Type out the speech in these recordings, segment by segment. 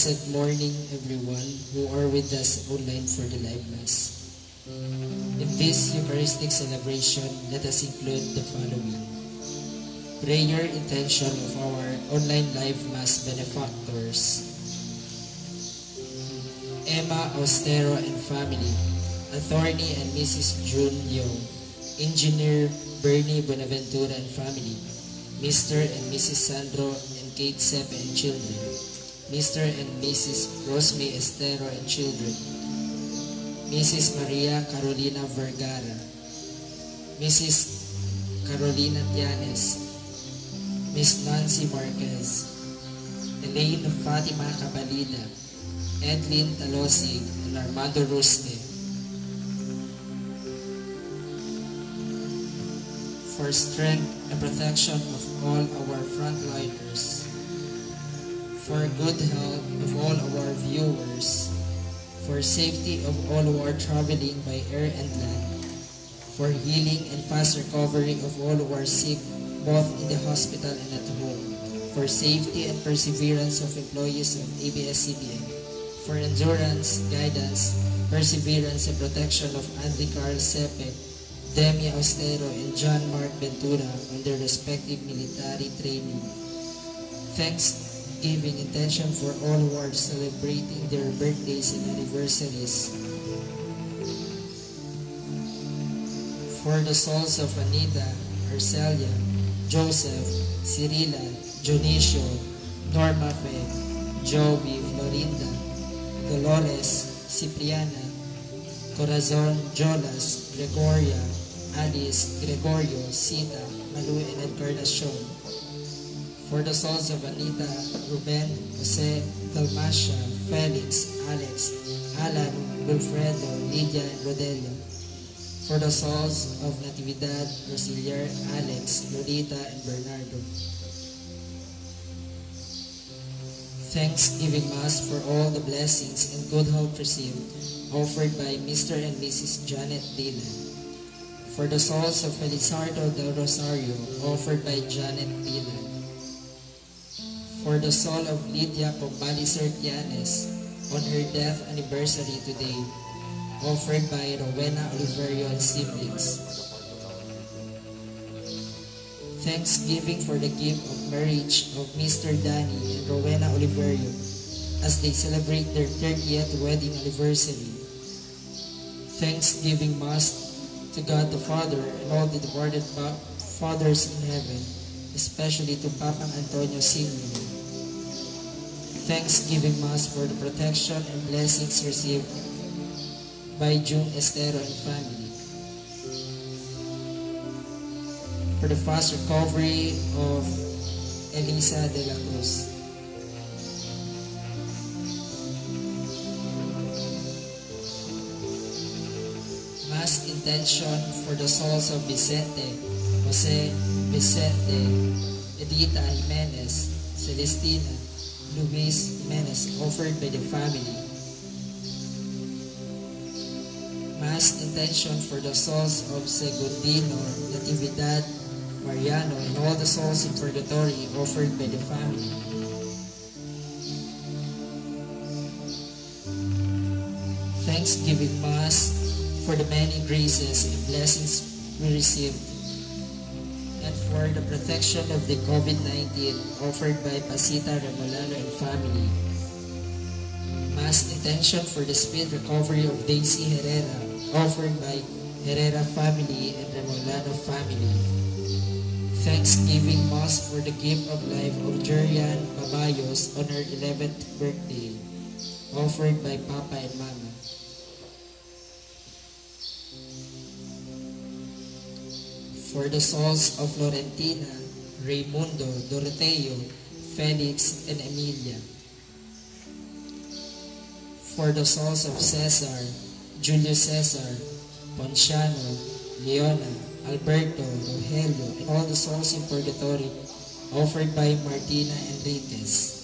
Blessed morning, everyone who are with us online for the live Mass. In this Eucharistic celebration, let us include the following. Prayer intention of our online live Mass benefactors. Emma Austero and family, attorney and Mrs. June Leong, engineer Bernie Bonaventura and family, Mr. and Mrs. Sandro and Kate Sepe and children, Mr. and Mrs. Rosme Estero and children, Mrs. Maria Carolina Vergara, Mrs. Carolina Tianes, Miss Nancy Marquez, Elaine Fatima Cabalida, Edlin Talosig, and Armando Rusne. For strength and protection of all our frontliners, for good health of all of our viewers, for safety of all who are traveling by air and land, for healing and fast recovery of all who are sick both in the hospital and at home, for safety and perseverance of employees of ABS-CBN, for endurance, guidance, perseverance, and protection of Andy Carl Sepe, Demi Austero, and John Mark Ventura on their respective military training. Thanksgiving intention for all are celebrating their birthdays and anniversaries. For the souls of Anita, Arcelia, Joseph, Cirila, Jonicio, Norma Fe, Joby, Florinda, Dolores, Cipriana, Corazon, Jolas, Gregoria, Alice, Gregorio, Sita, Malu, and Encarnacion. For the souls of Anita, Ruben, Jose, Dalmacia, Felix, Alex, Alan, Wilfredo, Lydia, and Rodelia. For the souls of Natividad, Rosilier, Alex, Lolita, and Bernardo. Thanksgiving Mass for all the blessings and good health received, offered by Mr. and Mrs. Janet Dillon. For the souls of Felizardo del Rosario, offered by Janet Dillon. For the soul of Lydia Pombalicer Tianes, on her death anniversary today, offered by Rowena Oliverio and siblings. Thanksgiving for the gift of marriage of Mr. Danny and Rowena Oliverio as they celebrate their 30th wedding anniversary. Thanksgiving Mass to God the Father and all the departed fathers in heaven, especially to Papa Antonio Sr. Thanksgiving Mass for the protection and blessings received by June Estero and family. For the fast recovery of Elisa de la Cruz. Mass intention for the souls of Vicente, Jose, Vicente, Edita Jimenez, Celestina, Luis Jimenez, offered by the family. Mass intention for the souls of Segundino, Natividad, Mariano, and all the souls in purgatory offered by the family. Thanksgiving Mass for the many graces and blessings we received and for the protection of the COVID-19 offered by Pasita Remolano and family. Mass intention for the speed recovery of Daisy Herrera offered by Herrera family and Remolano family. Thanksgiving Mass for the gift of life of Jerian Babayos on her 11th birthday, offered by Papa and Mama. For the souls of Florentina, Raimundo, Doroteo, Felix, and Emilia. For the souls of Cesar, Julio Cesar, Ponciano, Leona, Alberto, Rogelio, and all the souls in purgatory offered by Martina Enriquez.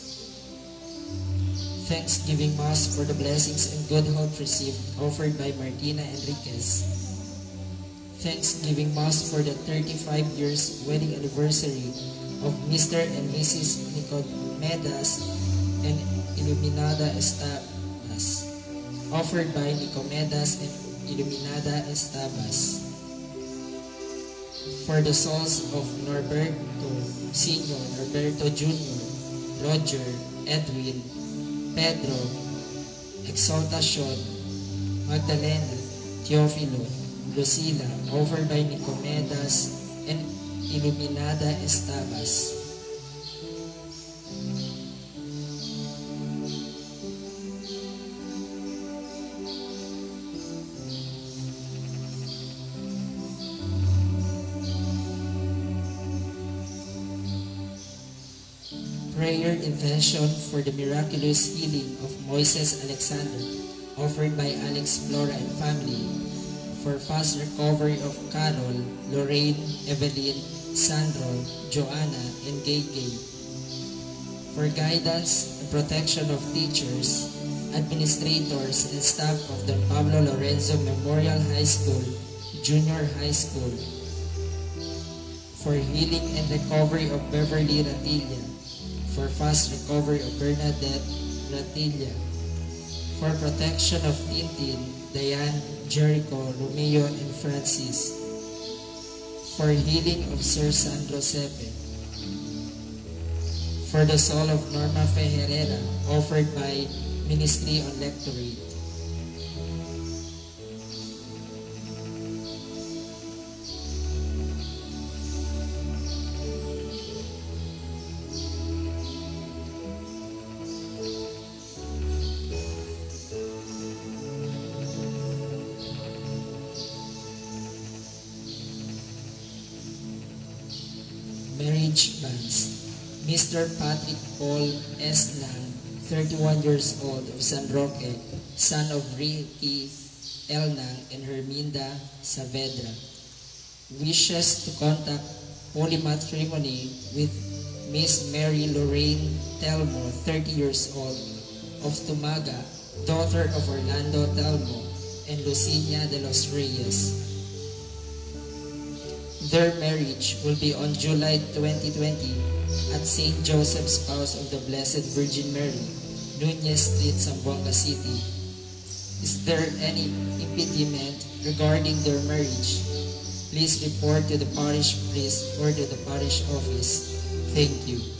Thanksgiving Mass for the blessings and good health received offered by Martina Enriquez. Thanksgiving Mass for the 35 years wedding anniversary of Mr. and Mrs. Nicomedes and Illuminada Estabas, offered by Nicomedes and Illuminada Estabas. For the souls of Norberto Sr., Norberto Jr., Roger, Edwin, Pedro, Exaltacion, Magdalena, Teofilo, Lucila, offered by Nicomedes and Illuminada Estabas. Prayer intention for the miraculous healing of Moises Alexander, offered by Alex Flora and family, for fast recovery of Carol, Lorraine, Evelyn, Sandro, Joanna, and Gay Gay. For guidance and protection of teachers, administrators, and staff of Don Pablo Lorenzo Memorial High School, Junior High School. For healing and recovery of Beverly Ratilla. For fast recovery of Bernadette Ratilla. For protection of Tintin, Diane, Jericho, Romeo, and Francis for healing of Sir Sandro Sepe. For the soul of Norma Ferreira, offered by Ministry on Lectorate. Mr. Patrick Paul S. Lang, 31 years old of San Roque, son of Ricky L. Lang and Herminda Saavedra, wishes to contact holy matrimony with Miss Mary Lorraine Telmo, 30 years old, of Tumaga, daughter of Orlando Telmo and Lucinia de los Reyes. Their marriage will be on July 2020 at St. Joseph's House of the Blessed Virgin Mary, Nunez Street, Zamboanga City. Is there any impediment regarding their marriage? Please report to the parish priest or to the parish office. Thank you.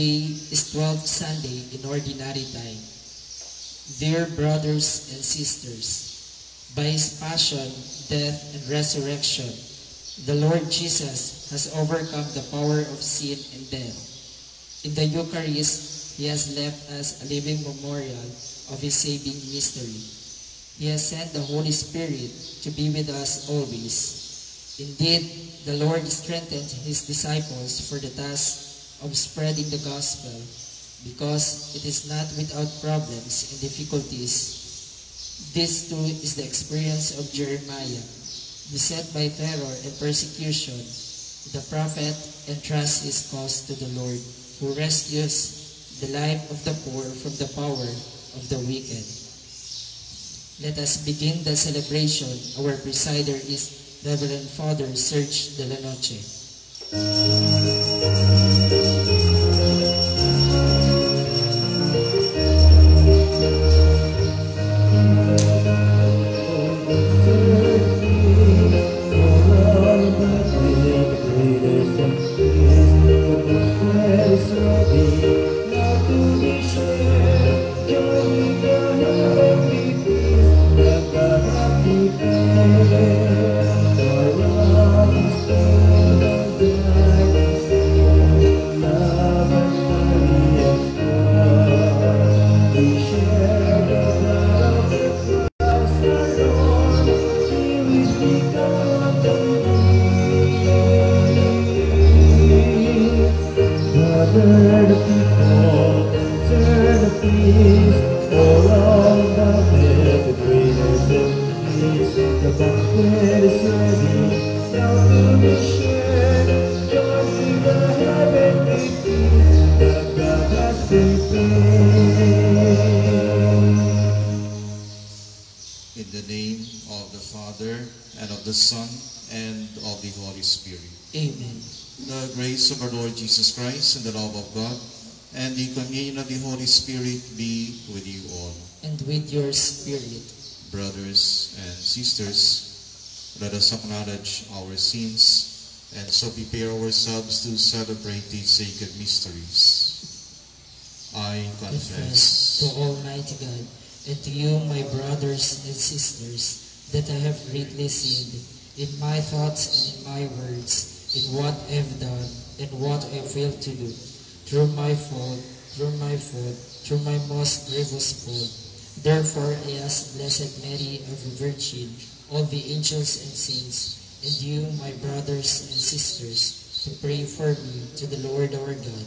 Today is 12th Sunday in Ordinary Time. Dear brothers and sisters, by His passion, death, and resurrection, the Lord Jesus has overcome the power of sin and death. In the Eucharist, He has left us a living memorial of His saving mystery. He has sent the Holy Spirit to be with us always. Indeed, the Lord strengthened His disciples for the task of spreading the gospel because it is not without problems and difficulties. This too is the experience of Jeremiah. Beset by terror and persecution, the prophet entrusts his cause to the Lord who rescues the life of the poor from the power of the wicked. Let us begin the celebration. Our presider is Reverend Father Serge de la Noche. In the name of the Father, and of the Son, and of the Holy Spirit. Amen. The grace of our Lord Jesus Christ, and the love of God, and the communion of the Holy Spirit be with you all. And with your spirit. Brothers and sisters, let us acknowledge our sins and so prepare ourselves to celebrate these sacred mysteries. I confess to Almighty God and to you, my brothers and sisters, that I have greatly sinned in my thoughts and in my words, in what I have done and what I failed to do, through my fault, through my fault, through my most grievous fault. Therefore, I ask Blessed Mary, ever Virgin, all the angels and saints, and you, my brothers and sisters, to pray for me to the Lord our God.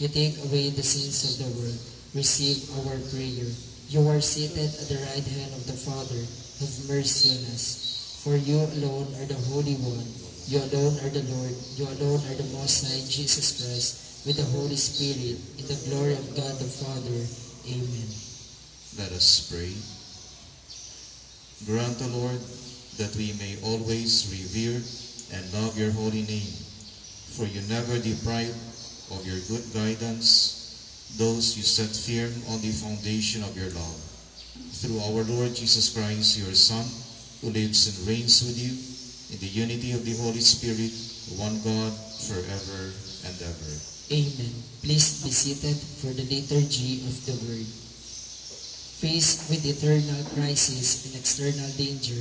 You take away the sins of the world. Receive our prayer. You are seated at the right hand of the Father. Have mercy on us. For you alone are the Holy One. You alone are the Lord. You alone are the Most High Jesus Christ, with the Holy Spirit, in the glory of God the Father. Amen. Let us pray. Grant, O Lord, that we may always revere and love your holy name, for you never deprive of your good guidance those you set firm on the foundation of your love. Through our Lord Jesus Christ, your Son, who lives and reigns with you in the unity of the Holy Spirit, one God, forever and ever. Amen. Please be seated for the liturgy of the Word. Faced with eternal crisis and external danger,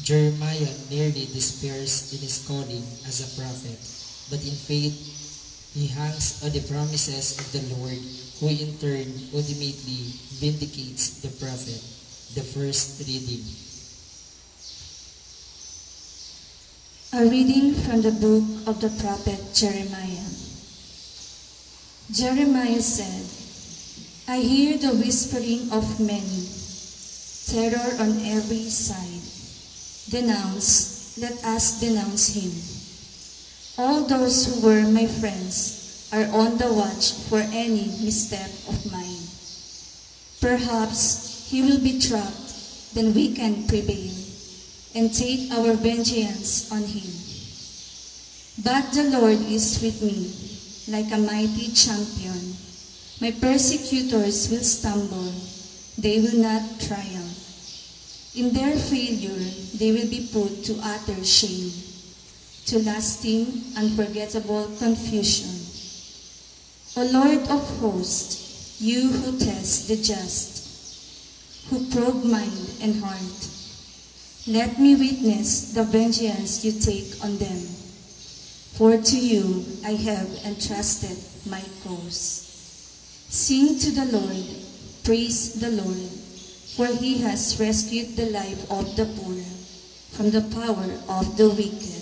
Jeremiah nearly despairs in his calling as a prophet. But in faith, he hangs on uh, the promises of the Lord, who in turn ultimately vindicates the prophet. The first reading. A reading from the book of the prophet Jeremiah. Jeremiah said, I hear the whispering of many, terror on every side. Denounce, let us denounce him. All those who were my friends are on the watch for any misstep of mine. Perhaps he will be trapped, then we can prevail and take our vengeance on him. But the Lord is with me, like a mighty champion. My persecutors will stumble, they will not triumph. In their failure, they will be put to utter shame, to lasting, unforgettable confusion. O Lord of hosts, you who test the just, who probe mind and heart, let me witness the vengeance you take on them. For to you I have entrusted my cause. Sing to the Lord, praise the Lord, for he has rescued the life of the poor. from the power of the wicked.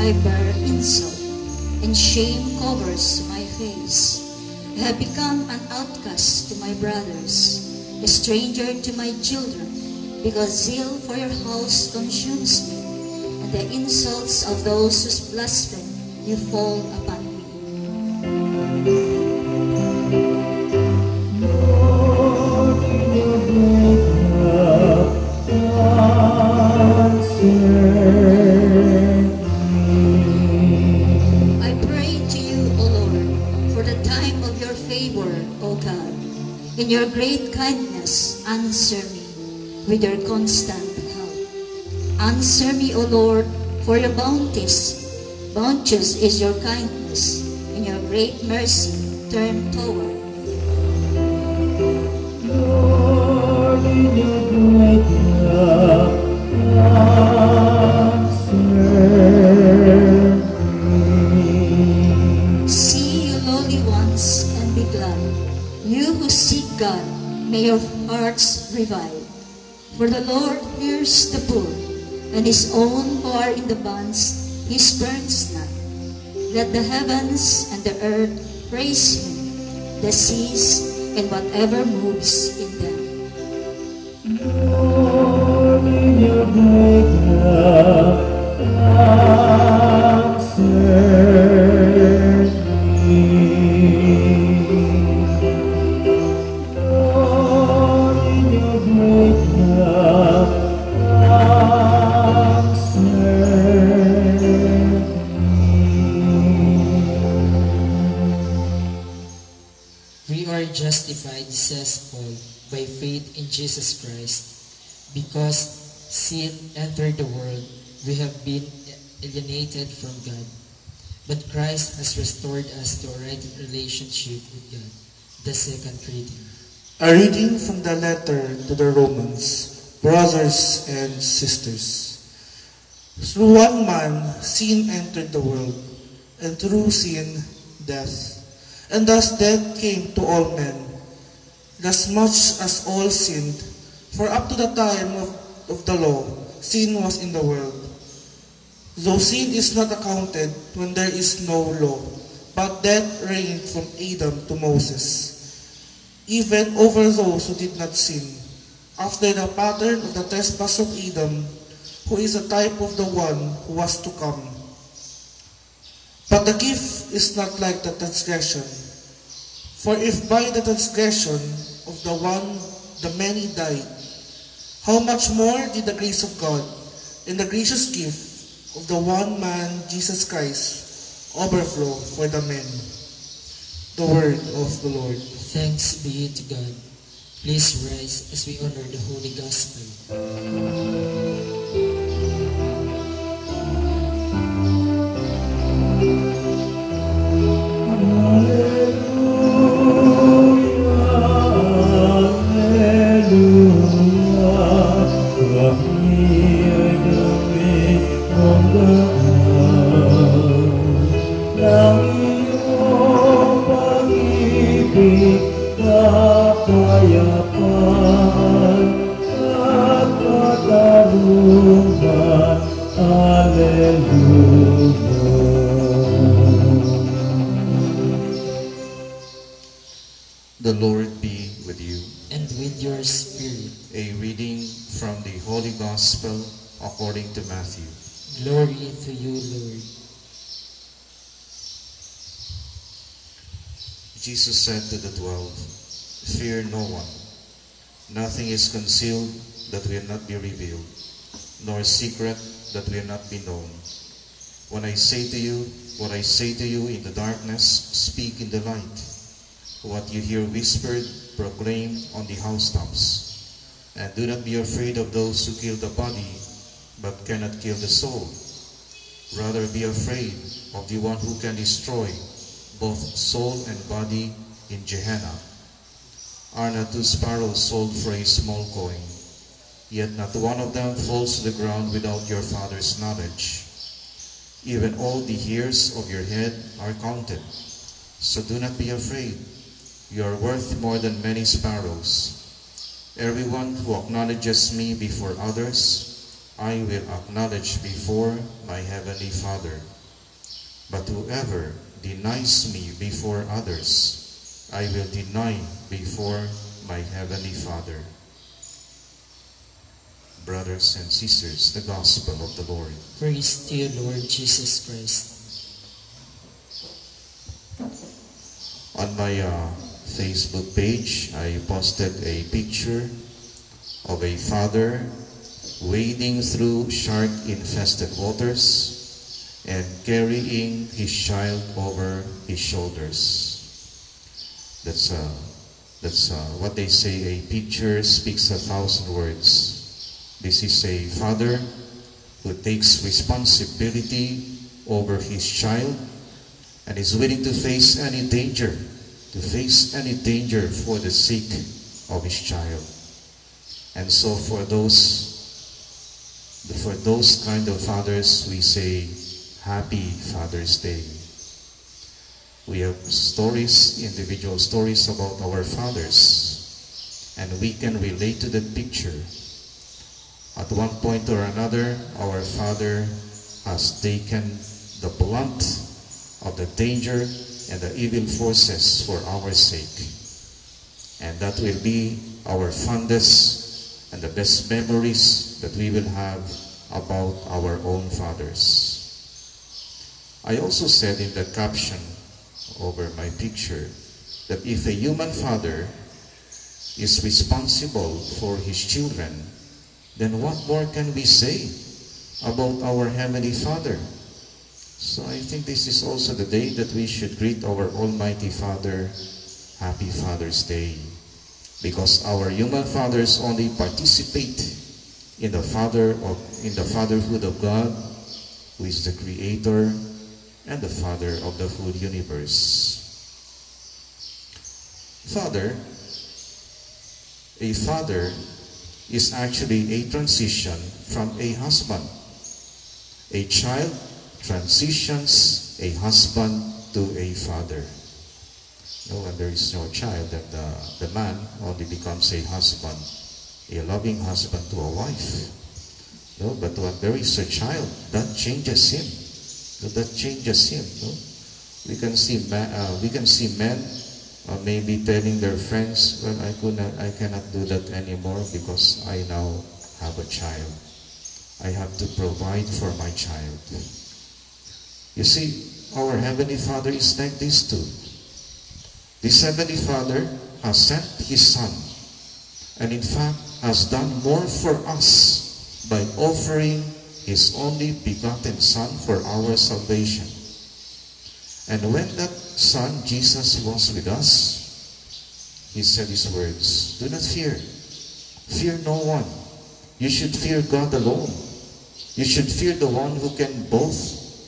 I bear insult, and shame covers my face. I have become an outcast to my brothers, a stranger to my children, because zeal for your house consumes me, and the insults of those who blaspheme you fall upon me. In your great kindness, answer me with your constant help. Answer me, O Lord, for your bounties. Bounteous is your kindness. In your great mercy, turn toward revive. For the Lord hears the poor, and his own who are in the bonds, he spurns not. Let the heavens and the earth praise him, the seas and whatever moves in them. Lord, in restored us to a right relationship with God. The second reading. A reading from the letter to the Romans, brothers and sisters. Through one man, sin entered the world, and through sin, death. And thus death came to all men, inasmuch as all sinned. For up to the time of, of the law, sin was in the world. Though sin is not accounted when there is no law, but death reigned from Adam to Moses even over those who did not sin, after the pattern of the trespass of Adam, who is a type of the one who was to come. But the gift is not like the transgression. For if by the transgression of the one the many died, how much more did the grace of God and the gracious gift of the one man, Jesus Christ, overflow for the many? The word of the Lord. Thanks be to God. Please rise as we honor the Holy Gospel. Concealed that will not be revealed, nor secret that will not be known. When I say to you, what I say to you in the darkness, speak in the light. What you hear whispered, proclaim on the housetops. And do not be afraid of those who kill the body, but cannot kill the soul. Rather be afraid of the one who can destroy both soul and body in Gehenna. Are not two sparrows sold for a small coin? Yet not one of them falls to the ground without your Father's knowledge. Even all the hairs of your head are counted. So do not be afraid. You are worth more than many sparrows. Everyone who acknowledges me before others, I will acknowledge before my heavenly Father. But whoever denies me before others, I will deny before my heavenly Father. Brothers and sisters, the gospel of the Lord. Praise to you, Lord Jesus Christ. On my uh, Facebook page, I posted a picture of a father wading through shark-infested waters and carrying his child over his shoulders. That's uh, that's uh, what they say. A picture speaks a thousand words. This is a father who takes responsibility over his child and is willing to face any danger, to face any danger for the sake of his child. And so for those for those kind of fathers we say happy Father's Day. We have stories, individual stories about our fathers, and we can relate to that picture. At one point or another, our father has taken the blunt of the danger and the evil forces for our sake. And that will be our fondest and the best memories that we will have about our own fathers. I also said in the caption over my picture that if a human father is responsible for his children, then what more can we say about our Heavenly Father? So I think this is also the day that we should greet our Almighty Father, Happy Father's Day. Because our human fathers only participate in the father of in the fatherhood of God, who is the creator and the father of the whole universe. Father, a father is actually a transition from a husband. A child transitions a husband to a father. No, when there is no child, then the, the man only becomes a husband, a loving husband to a wife. No, but when there is a child, that changes him. No, that changes him. No? We can see uh, we can see men uh, maybe telling their friends, "Well, I could not, I cannot do that anymore because I now have a child. I have to provide for my child." You see, our heavenly Father is like this too. This heavenly Father has sent His Son, and in fact has done more for us by offering His only begotten Son for our salvation. And when that Son, Jesus, was with us, He said His words, Do not fear. Fear no one. You should fear God alone. You should fear the one who can both,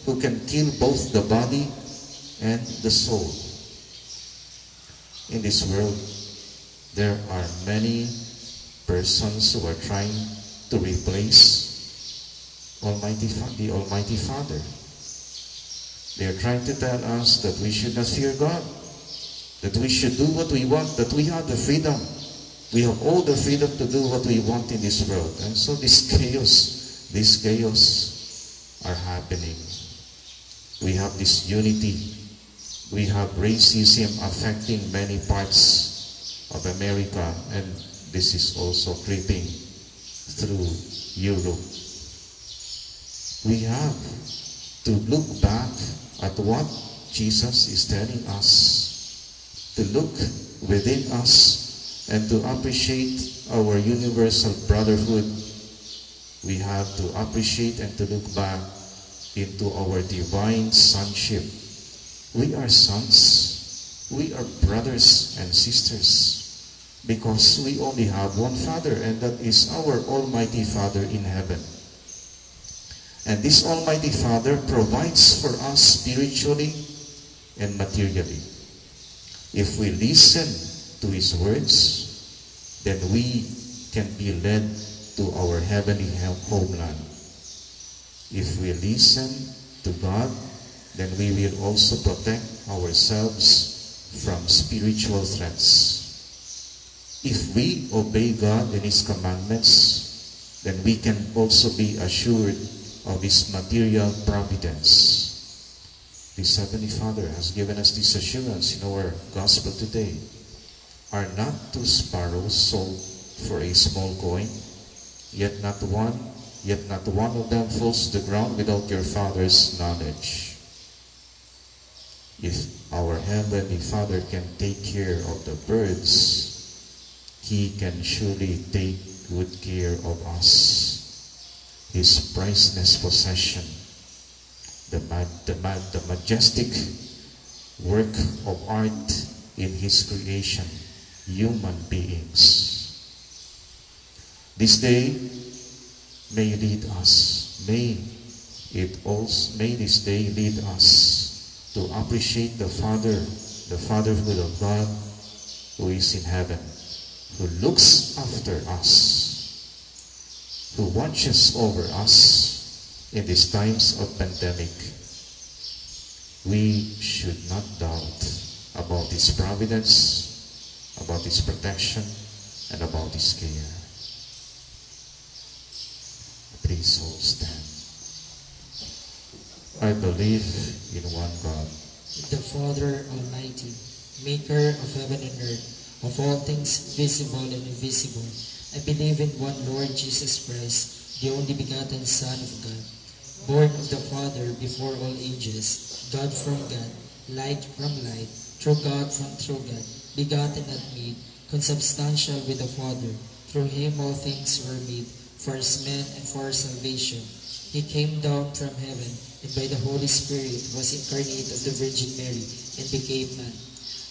who can kill both the body and the soul. In this world, there are many persons who are trying to replace Almighty the Almighty Father. They are trying to tell us that we should not fear God, that we should do what we want, that we have the freedom. We have all the freedom to do what we want in this world. And so this chaos, this chaos are happening. We have this unity. We have racism affecting many parts of America, and this is also creeping through Europe. We have to look back at what Jesus is telling us, to look within us And to appreciate our universal brotherhood, we have to appreciate and to look back into our divine sonship. We are sons. We are brothers and sisters because we only have one Father, and that is our Almighty Father in heaven. And this Almighty Father provides for us spiritually and materially. If we listen to His words, then we can be led to our heavenly homeland. If we listen to God, then we will also protect ourselves from spiritual threats. If we obey God and His commandments, then we can also be assured of His material providence. This Heavenly Father has given us this assurance in our gospel today. Are not two sparrows sold for a small coin? Yet not one, yet not one of them falls to the ground without your Father's knowledge. If our Heavenly Father can take care of the birds, He can surely take good care of us, His priceless possession, the, ma- the, ma- the majestic work of art in His creation, human beings. This day may lead us, may it also, may this day lead us to appreciate the Father, the fatherhood of God who is in heaven, who looks after us, who watches over us in these times of pandemic. We should not doubt about His providence, about His protection, and about His care. Please all stand. I believe in one God, the Father Almighty, maker of heaven and earth, of all things visible and invisible. I believe in one Lord Jesus Christ, the only begotten Son of God, born of the Father before all ages, God from God, light from light, true God from true God, begotten not made, consubstantial with the Father. Through him all things were made, for us men and for our salvation. He came down from heaven, and by the Holy Spirit was incarnate of the Virgin Mary, and became man.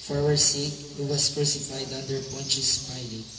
For our sake, he was crucified under Pontius Pilate.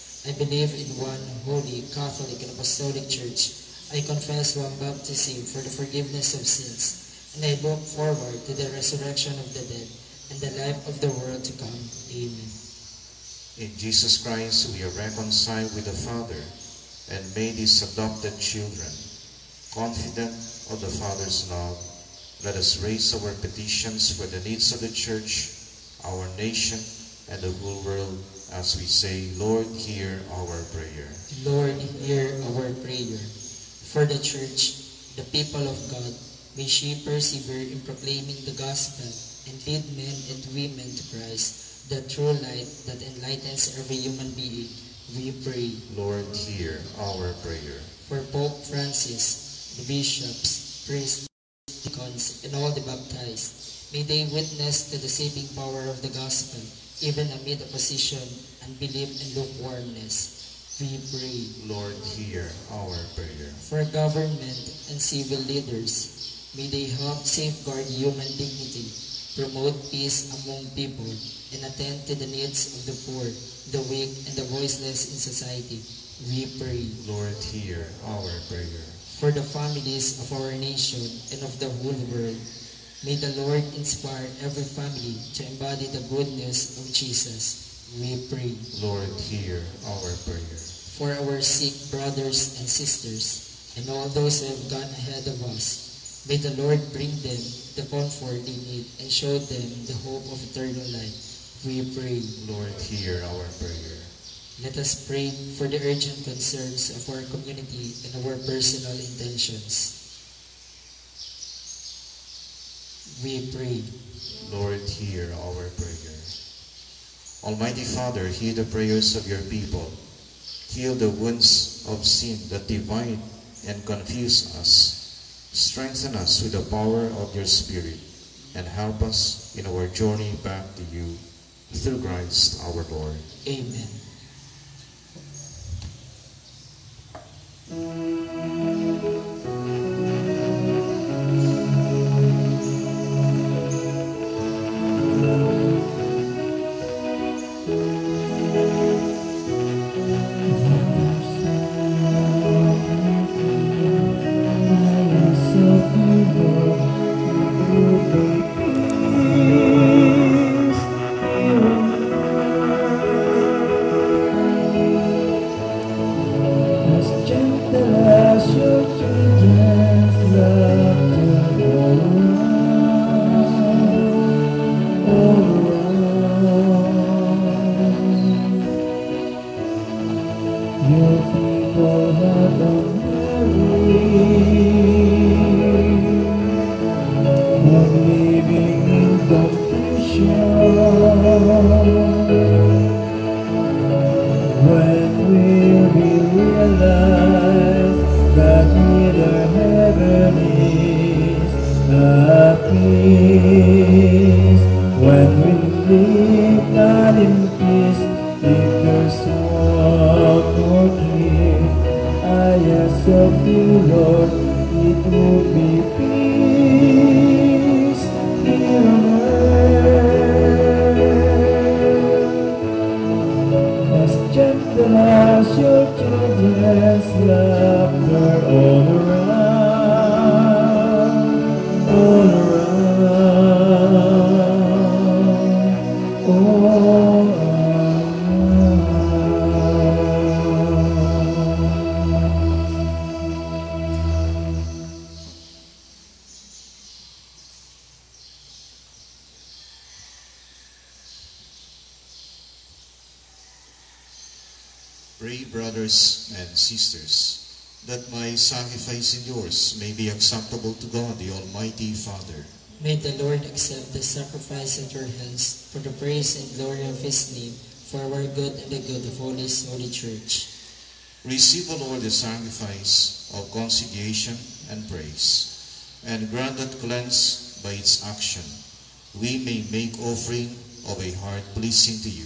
I believe in one holy, Catholic, and Apostolic Church. I confess one baptism for the forgiveness of sins, and I look forward to the resurrection of the dead and the life of the world to come. Amen. In Jesus Christ, we are reconciled with the Father and made his adopted children. Confident of the Father's love, let us raise our petitions for the needs of the Church, our nation, and the whole world as we say, Lord, hear our prayer. Lord, hear our prayer. For the Church, the people of God, may she persevere in proclaiming the gospel and lead men and women to Christ, the true light that enlightens every human being. We pray. Lord, hear our prayer. For Pope Francis, the bishops, priests, deacons, and all the baptized, may they witness to the saving power of the gospel, even amid opposition, unbelief, and lukewarmness. We pray. Lord, hear our prayer. For government and civil leaders, may they help safeguard human dignity, promote peace among people, and attend to the needs of the poor, the weak, and the voiceless in society. We pray. Lord, hear our prayer. For the families of our nation and of the whole world, may the Lord inspire every family to embody the good news of Jesus. We pray. Lord, hear our prayer. For our sick brothers and sisters, and all those who have gone ahead of us, may the Lord bring them the comfort they need and show them the hope of eternal life. We pray. Lord, hear our prayer. Let us pray for the urgent concerns of our community and our personal intentions. We pray. Lord, hear our prayer. Almighty Father, hear the prayers of your people. Heal the wounds of sin that divide and confuse us. Strengthen us with the power of your Spirit and help us in our journey back to you through Christ our Lord. Amen. Pray, brothers and sisters, that my sacrifice and yours may be acceptable to God, the Almighty Father. May the Lord accept the sacrifice at your hands for the praise and glory of his name, for our good and the good of all his holy church. Receive, O Lord, the sacrifice of conciliation and praise, and grant that cleansed by its action, we may make offering of a heart pleasing to you,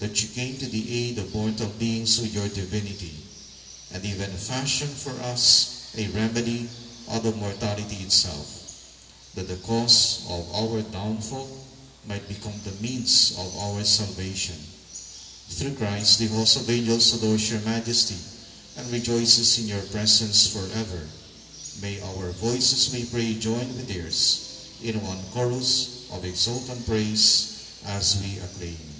that you came to the aid of mortal beings with your divinity, and even fashioned for us a remedy out of mortality itself, that the cause of our downfall might become the means of our salvation. Through Christ, the host of angels adores your majesty and rejoices in your presence forever. May our voices, we pray, join with theirs in one chorus of exultant praise as we acclaim.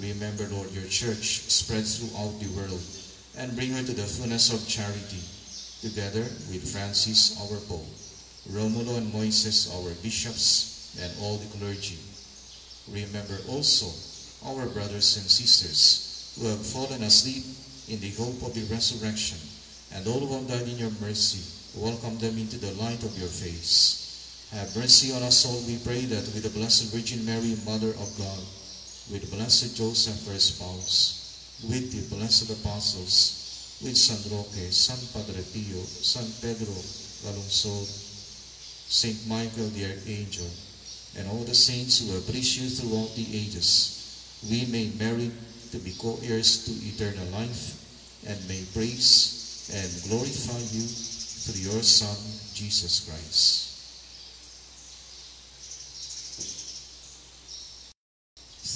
Remember, Lord, your church spread throughout the world and bring her to the fullness of charity, together with Francis, our Pope, Romulo and Moises, our bishops, and all the clergy. Remember also our brothers and sisters who have fallen asleep in the hope of the resurrection, and all who have died in your mercy, welcome them into the light of your face. Have mercy on us all, we pray, that with the Blessed Virgin Mary, Mother of God, with Blessed Joseph, her spouse, with the blessed apostles, with San Roque, San Padre Pio, San Pedro Calungsod, Saint Michael the Archangel, and all the saints who have reached you throughout the ages, we may merit to be co-heirs to eternal life, and may praise and glorify you through your Son, Jesus Christ.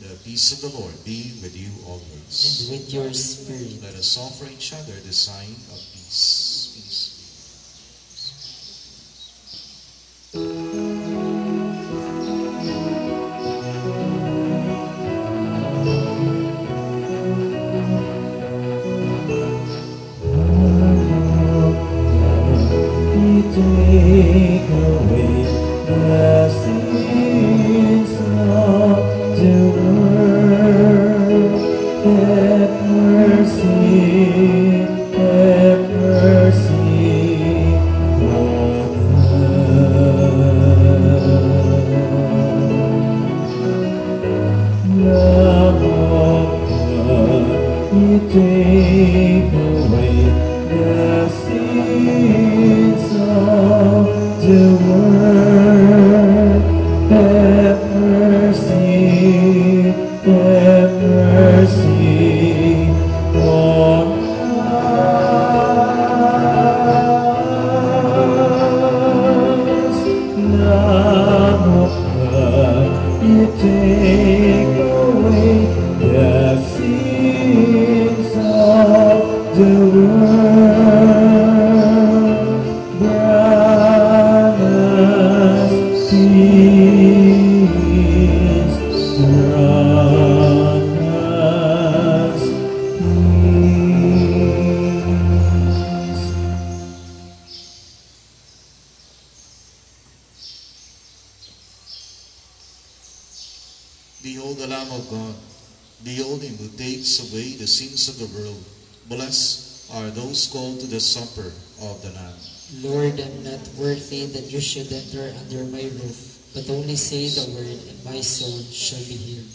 The peace of the Lord be with you always. And with your spirit. Let us offer each other the sign of peace. Peace. Muhammad called to the supper of the Lamb. Lord, I'm not worthy that you should enter under my roof, but only say the word, and my soul shall be healed.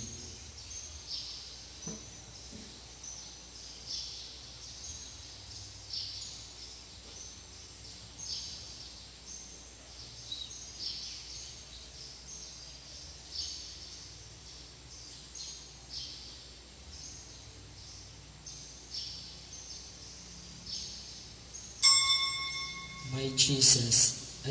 My Jesus, I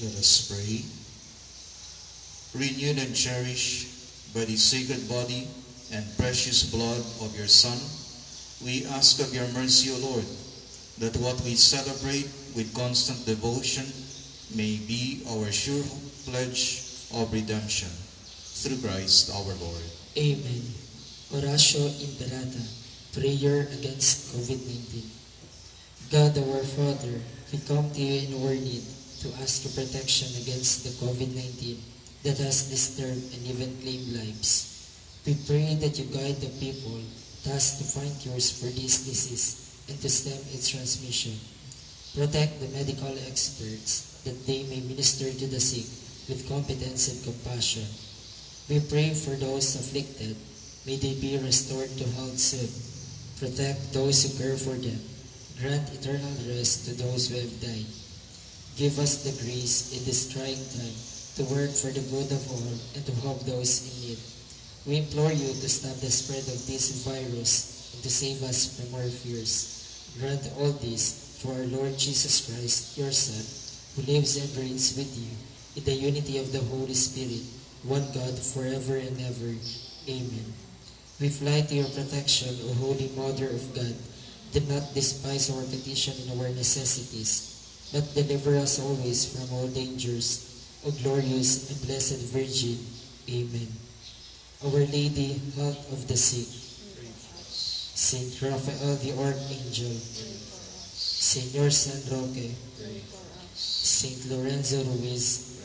Let us pray. Renewed and cherished by the sacred body and precious blood of your Son, we ask of your mercy, O Lord, that what we celebrate with constant devotion may be our sure pledge of redemption. Through Christ our Lord. Amen. Oratio Imperata, prayer against COVID-19. God our Father, we come to you in our need to ask for protection against the COVID-19 that has disturbed and even claimed lives. We pray that you guide the people tasked to find cures for this disease and to stem its transmission. Protect the medical experts that they may minister to the sick with competence and compassion. We pray for those afflicted. May they be restored to health soon. Protect those who care for them. Grant eternal rest to those who have died. Give us the grace in this trying time to work for the good of all and to help those in need. We implore you to stop the spread of this virus and to save us from our fears. Grant all this through our Lord Jesus Christ, your Son, who lives and reigns with you in the unity of the Holy Spirit, one God, forever and ever. Amen. We fly to your protection, O Holy Mother of God. Do not despise our petition and our necessities, but deliver us always from all dangers, O glorious and blessed Virgin. Amen. Our Lady, Health of the Sick, Saint Raphael the Archangel, Señor San Roque, Saint Lorenzo Ruiz,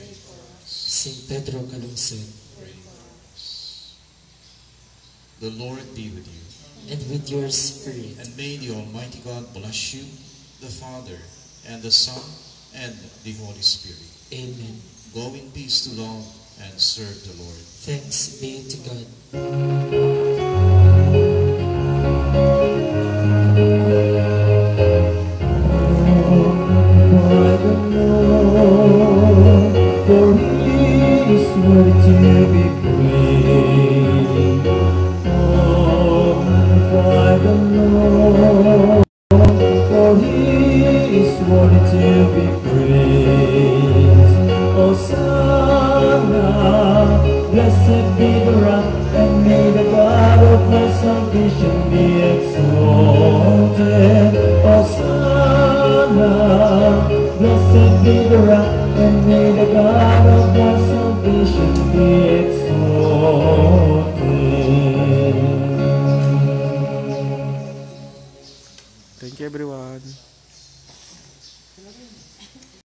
Saint Pedro Calungsod, The Lord be with you. and with your spirit. And may the Almighty God bless you, the Father, and the Son, and the Holy Spirit. Amen. Go in peace to love and serve the Lord. Thanks be to God.